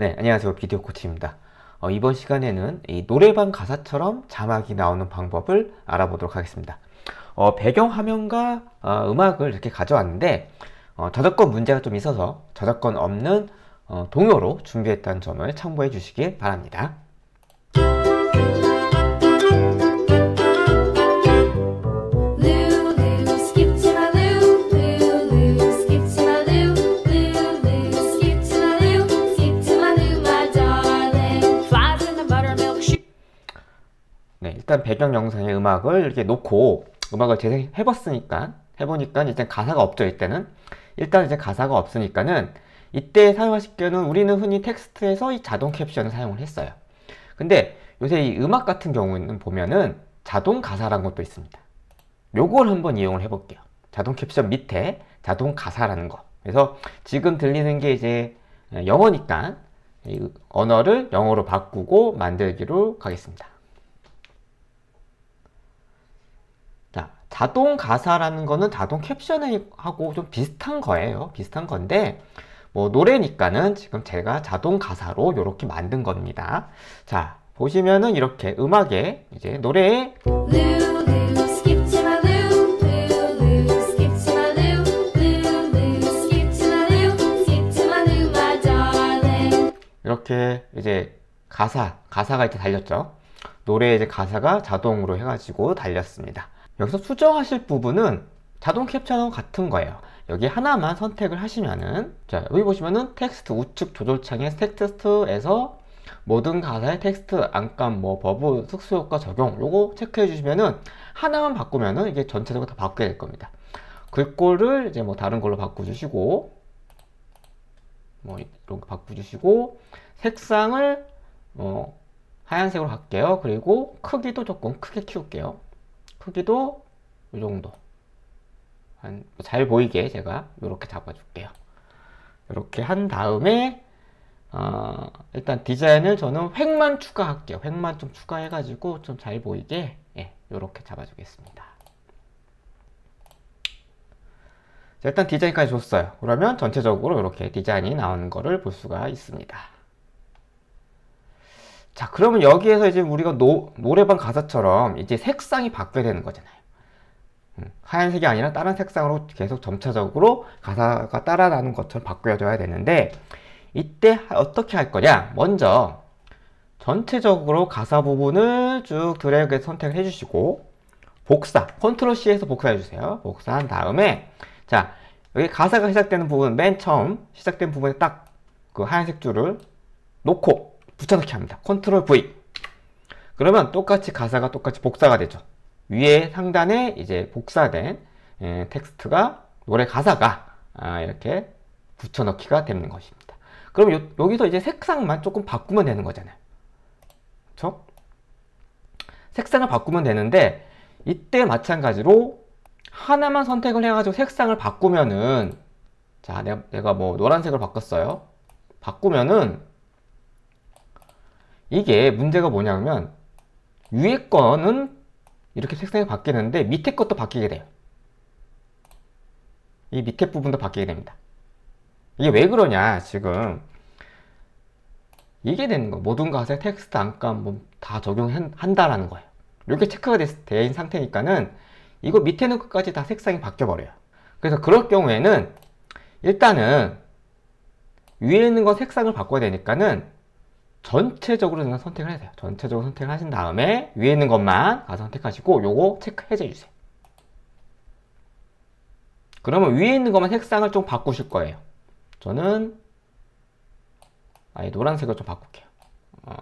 네, 안녕하세요. 비디오 코치입니다. 어, 이번 시간에는 이 노래방 가사처럼 자막이 나오는 방법을 알아보도록 하겠습니다. 어, 배경 화면과 어, 음악을 이렇게 가져왔는데 어, 저작권 문제가 좀 있어서 저작권 없는 어, 동요로 준비했다는 점을 참고해 주시길 바랍니다. 일단 배경 영상의 음악을 이렇게 놓고 음악을 재생해봤으니까 해보니까 일단 가사가 없죠 이때는. 일단 이제 가사가 없으니까는 이때 사용하실 경우는 우리는 흔히 텍스트에서 이 자동 캡션을 사용을 했어요. 근데 요새 이 음악 같은 경우는 보면은 자동 가사라는 것도 있습니다. 요걸 한번 이용을 해 볼게요. 자동 캡션 밑에 자동 가사라는 거. 그래서 지금 들리는 게 이제 영어니까 이 언어를 영어로 바꾸고 만들기로 가겠습니다 자, 자동 가사라는 거는 자동 캡션하고 좀 비슷한 거예요. 비슷한 건데, 뭐, 노래니까는 지금 제가 자동 가사로 이렇게 만든 겁니다. 자, 보시면은 이렇게 음악에, 이제 노래에. 이렇게 이제 가사, 가사가 이렇게 달렸죠. 노래에 이제 가사가 자동으로 해가지고 달렸습니다. 여기서 수정하실 부분은 자동 캡션이랑 같은 거예요. 여기 하나만 선택을 하시면은, 자, 여기 보시면은 텍스트 우측 조절창에 텍스트에서 모든 가사의 텍스트, 안감, 뭐, 버블, 특수 효과 적용, 요거 체크해 주시면은 하나만 바꾸면은 이게 전체적으로 다 바뀌게 될 겁니다. 글꼴을 이제 뭐 다른 걸로 바꿔 주시고, 뭐 이런 거 바꿔 주시고 색상을 어, 하얀색으로 할게요. 그리고 크기도 조금 크게 키울게요. 크기도 이 정도 한 잘 보이게 제가 이렇게 잡아줄게요. 이렇게 한 다음에 어, 일단 디자인을 저는 획만 추가할게요. 획만 좀 추가해 가지고 좀 잘 보이게 예, 이렇게 잡아주겠습니다. 자, 일단 디자인까지 줬어요. 그러면 전체적으로 이렇게 디자인이 나오는 거를 볼 수가 있습니다. 자, 그러면 여기에서 이제 우리가 노, 노래방 가사처럼 이제 색상이 바뀌어야 되는 거잖아요. 음, 하얀색이 아니라 다른 색상으로 계속 점차적으로 가사가 따라가는 것처럼 바뀌어줘야 되는데 이때 하- 어떻게 할 거냐? 먼저 전체적으로 가사 부분을 쭉 드래그해서 선택을 해주시고 복사, 컨트롤 C에서 복사해 주세요. 복사한 다음에 자 여기 가사가 시작되는 부분 맨 처음 시작된 부분에 딱 그 하얀색 줄을 놓고 붙여넣기 합니다. 컨트롤 V 그러면 똑같이 가사가 똑같이 복사가 되죠. 위에 상단에 이제 복사된 예, 텍스트가 노래 가사가 아, 이렇게 붙여넣기가 되는 것입니다. 그럼 요- 여기서 이제 색상만 조금 바꾸면 되는 거잖아요. 그렇죠? 색상을 바꾸면 되는데 이때 마찬가지로 하나만 선택을 해가지고 색상을 바꾸면은 자 내가, 내가 뭐 노란색을 바꿨어요 바꾸면은 이게 문제가 뭐냐면 위에 거는 이렇게 색상이 바뀌는데 밑에 것도 바뀌게 돼요. 이 밑에 부분도 바뀌게 됩니다. 이게 왜 그러냐 지금. 이게 되는 거 모든 가사에 텍스트 안감 뭐 다 적용한다라는 거예요. 이렇게 체크가 있는 상태니까는 이거 밑에 있는 것까지 다 색상이 바뀌어 버려요. 그래서 그럴 경우에는 일단은 위에 있는 거 색상을 바꿔야 되니까는 전체적으로 그냥 선택을 해야 돼요. 전체적으로 선택을 하신 다음에 위에 있는 것만 가서 선택하시고 요거 체크해 주세요. 그러면 위에 있는 것만 색상을 좀 바꾸실 거예요. 저는 아예 노란색을 좀 바꿀게요. 어,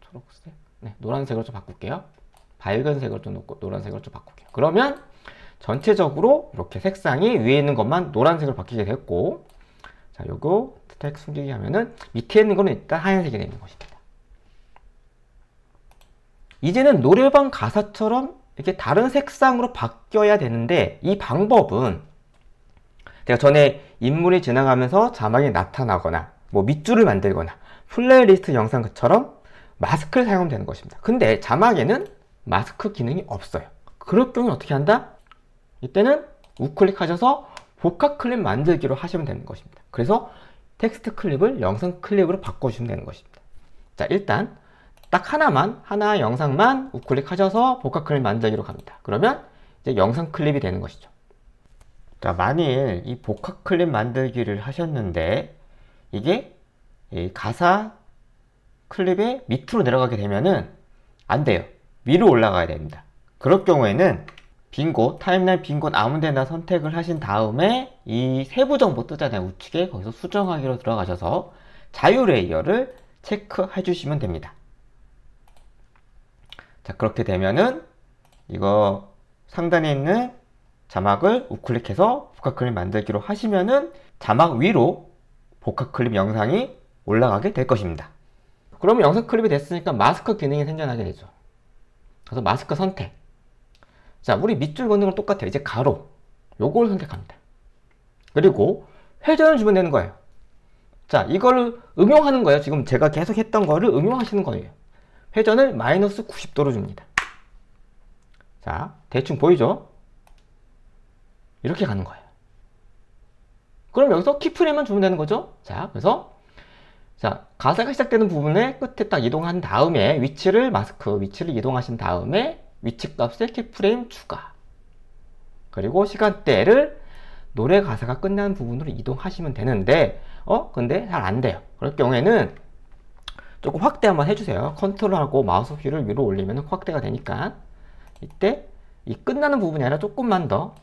초록색? 네 노란색으로 좀 바꿀게요. 밝은 색을 좀 놓고 노란색을 좀 바꿀게요. 그러면 전체적으로 이렇게 색상이 위에 있는 것만 노란색으로 바뀌게 됐고 자 요거 스택 숨기기 하면은 밑에 있는 거는 일단 하얀색이 되는 것입니다. 이제는 노래방 가사처럼 이렇게 다른 색상으로 바뀌어야 되는데 이 방법은 제가 전에 인물이 지나가면서 자막이 나타나거나 뭐 밑줄을 만들거나 플레이리스트 영상처럼 마스크를 사용하면 되는 것입니다. 근데 자막에는 마스크 기능이 없어요. 그럴 경우는 어떻게 한다? 이때는 우클릭 하셔서 복합 클립 만들기로 하시면 되는 것입니다. 그래서 텍스트 클립을 영상 클립으로 바꿔주시면 되는 것입니다. 자, 일단 딱 하나만, 하나의 영상만 우클릭 하셔서 복합 클립 만들기로 갑니다. 그러면 이제 영상 클립이 되는 것이죠. 자, 만일 이 복합 클립 만들기를 하셨는데 이게 이 가사 클립의 밑으로 내려가게 되면은 안 돼요. 위로 올라가야 됩니다. 그럴 경우에는 빈 곳, timeline 빈 곳 아무 데나 선택을 하신 다음에 이 세부 정보 뜨잖아요. 우측에 거기서 수정하기로 들어가셔서 자유 layer를 체크해 주시면 됩니다. 자, 그렇게 되면은 이거 상단에 있는 자막을 우클릭해서 복합 클립 만들기로 하시면은 자막 위로 복합 클립 영상이 올라가게 될 것입니다. 그러면 영상 클립이 됐으니까 마스크 기능이 생겨나게 되죠. 그래서 마스크 선택. 자, 우리 밑줄 걷는 건 똑같아요. 이제 가로. 요걸 선택합니다. 그리고 회전을 주면 되는 거예요. 자, 이거를 응용하는 거예요. 지금 제가 계속 했던 거를 응용하시는 거예요. 회전을 마이너스 90도로 줍니다. 자, 대충 보이죠? 이렇게 가는 거예요. 그럼 여기서 키프레임만 주면 되는 거죠? 자, 그래서 자, 가사가 시작되는 부분에 끝에 딱 이동한 다음에 위치를 마스크 위치를 이동하신 다음에 위치 값에 키프레임 추가. 그리고 시간대를 노래 가사가 끝나는 부분으로 이동하시면 되는데 어 근데 잘 안 돼요. 그럴 경우에는 조금 확대 한번 해주세요. 컨트롤하고 마우스 휠을 위로 올리면 확대가 되니까 이때 이 끝나는 부분이 아니라 조금만 더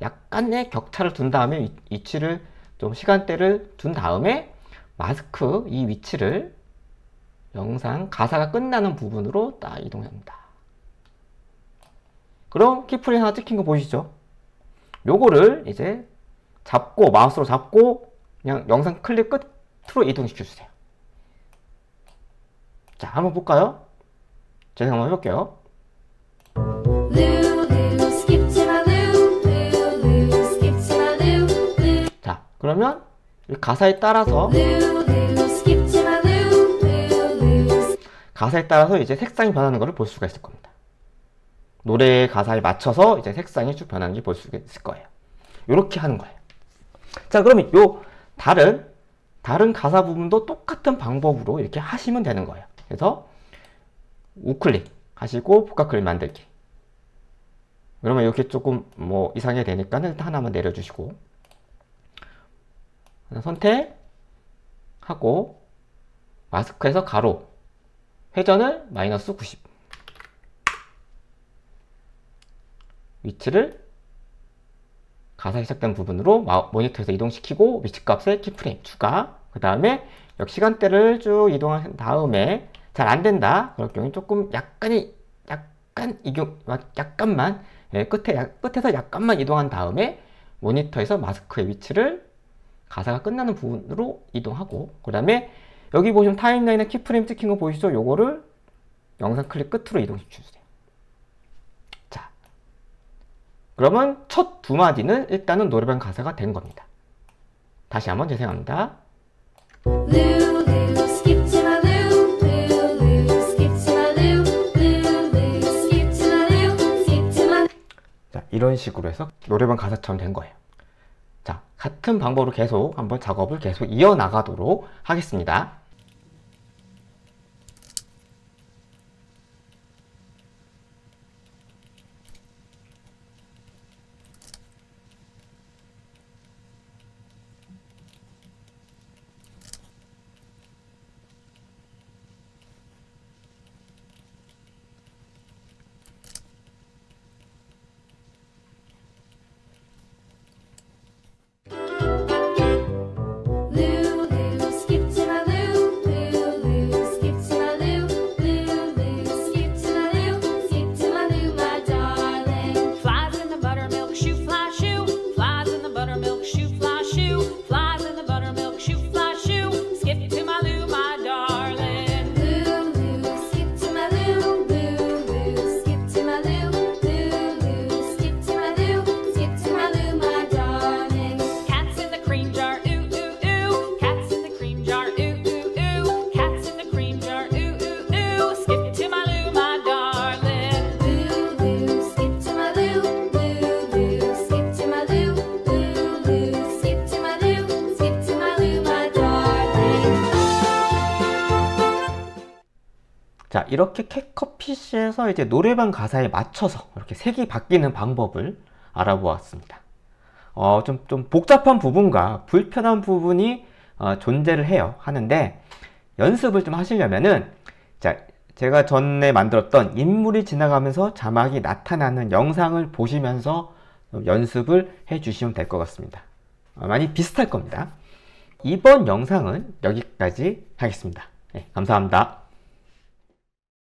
약간의 격차를 둔 다음에 위- 위치를 좀 시간대를 둔 다음에 마스크 이 위치를 영상 가사가 끝나는 부분으로 딱 이동합니다. 그럼 keyframe 하나 찍힌 거 보이시죠? 요거를 이제 잡고 마우스로 잡고 그냥 영상 클립 끝으로 이동시켜 주세요. 자, 한번 볼까요? 제가 한번 해볼게요. 자, 그러면 이 가사에 따라서 가사에 따라서 이제 색상이 변하는 것을 볼 수가 있을 겁니다. 노래 가사에 맞춰서 이제 색상이 쭉 변하는 게볼 수가 있을 거예요. 이렇게 하는 거예요. 자, 그러면 요 다른 다른 가사 부분도 똑같은 방법으로 이렇게 하시면 되는 거예요. 그래서 우클릭 하시고 복합 클릭 만들기. 그러면 이렇게 조금 뭐 이상하게 되니까는 하나만 내려주시고 선택하고 마스크에서 가로 회전을 마이너스 90 위치를 가사 시작된 부분으로 마- 모니터에서 이동시키고 위치값에 keyframe 추가 그 다음에 역 시간대를 쭉 이동한 다음에 잘 안 된다 그럴 경우에 조금 약간이 약간 이경 약간만 예, 끝에 약- 끝에서 약간만 이동한 다음에 모니터에서 마스크의 위치를 가사가 끝나는 부분으로 이동하고 그 다음에 여기 보시면 timeline에 keyframe 찍힌 거 보이시죠? 요거를 영상 클립 끝으로 이동시켜 주세요. 자, 그러면 첫 두 마디는 일단은 노래방 가사가 된 겁니다. 다시 한번 재생합니다. 자, 이런 식으로 해서 노래방 가사처럼 된 거예요. 자, 같은 방법으로 계속 한번 작업을 계속 이어나가도록 하겠습니다. 이렇게 캣커피시에서 이제 노래방 가사에 맞춰서 이렇게 색이 바뀌는 방법을 알아보았습니다. 어, 좀, 좀 복잡한 부분과 불편한 부분이 어, 존재를 해요. 하는데 연습을 좀 하시려면은 자, 제가 전에 만들었던 인물이 지나가면서 자막이 나타나는 영상을 보시면서 연습을 해 주시면 될 것 같습니다. 어, 많이 비슷할 겁니다. 이번 영상은 여기까지 하겠습니다. 네, 감사합니다.